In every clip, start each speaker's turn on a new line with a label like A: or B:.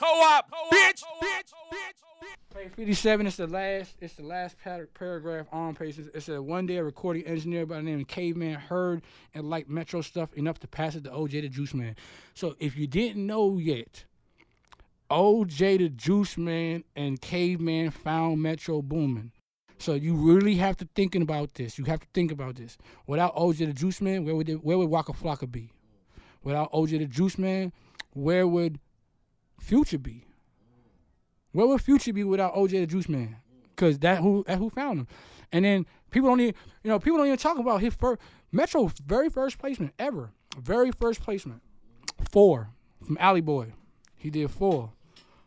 A: Co-op, bitch, bitch, bitch.
B: Page 57 is the last. It's the last paragraph on page. It said one day a recording engineer by the name of Caveman heard and liked Metro stuff enough to pass it to OJ Da Juiceman. So if you didn't know yet, OJ Da Juiceman and Caveman found Metro Boomin. So you really have to thinking about this. You have to think about this. Without OJ Da Juiceman, where would it, where would Waka Flocka be? Without OJ Da Juiceman, where would Future be? Where would Future be without OJ Da Juiceman? Cause that who that who found him. And then people don't even you know people don't even talk about his first Metro very first placement ever, very first placement, four from Alley Boy. He did four.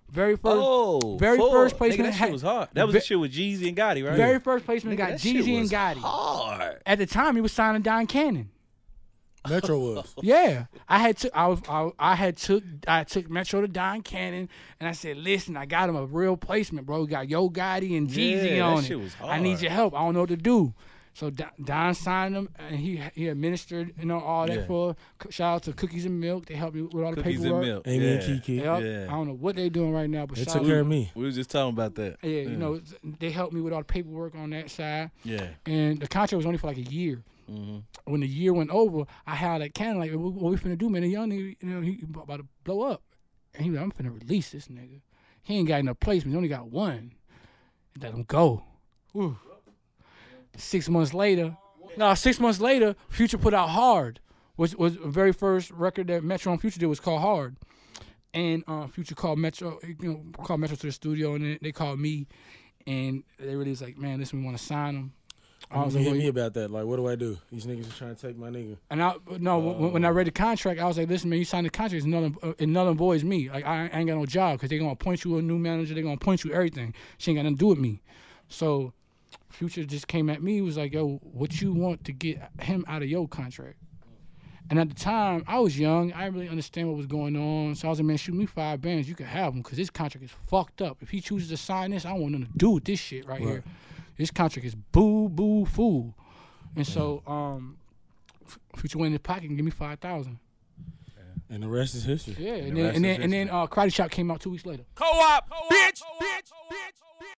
B: Very first,
C: Oh,
B: very
C: four.
B: first
C: Nigga,
B: placement.
C: that shit was hard. That was the shit with Jeezy and Gotti, right?
B: Very first placement
C: Nigga,
B: got Jeezy and Gotti.
C: Hard.
B: At the time, he was signing Don Cannon.
D: Metro was.
B: Yeah, I had took I was I, I had took I took Metro to Don Cannon and I said, listen, I got him a real placement, bro. We got Yo Gotti and Jeezy
C: Yeah,
B: on it. I need your help. I don't know what to do. So Don, Don signed him and he he administered you know all that
C: Yeah.
B: for. Shout out to Cookies and Milk. They helped me with all the
C: Cookies and milk.
D: Amy
C: yeah.
D: and Kiki.
B: Yep.
C: Yeah.
B: I don't know what they doing right now, but
D: They
B: shout
D: took
B: out-
D: care of me.
C: We was just talking about that.
B: Yeah, you know they helped me with all the paperwork on that side,
C: Yeah.
B: and the contract was only for like a year.
C: hmm
B: when the year went over, I had that can like, what, what we finna do, man? The young nigga, you know, he about to blow up. And he was like, I'm finna release this nigga. He ain't got no placement. He only got one. Let him go. Whew. Six months later, no, six months later, Future put out Hard, which was the very first record that Metro and Future did was called Hard. And uh, Future called Metro, you know, called Metro to the studio, and then they called me, and they really was like, man, listen, we want to sign him. I was
D: Hit
B: like, well,
D: me about that. Like, what do I do? These niggas are trying to take my nigga.
B: And I no, when, when I read the contract, I was like, "Listen, man, you signed the contract. It's nothing. Uh, it null and voids me. Like I ain't got no job because they gonna appoint you a new manager. They gonna appoint you everything. She ain't got nothing to do with me. So, Future just came at me. Was like, "Yo, what you want to get him out of your contract?" And at the time, I was young. I didn't really understand what was going on. So I was like, "Man, shoot me five bands. You can have him because this contract is fucked up. If he chooses to sign this, I don't want nothing to do with this shit right, here. This contract is boo boo fool." And so, um, F- Future went in his pocket and give me five thousand.
D: And the rest is history.
B: Yeah, and
C: the
B: then and
C: is
B: then and then uh, Karate Chop came out two weeks later.
A: co-op, bitch, bitch.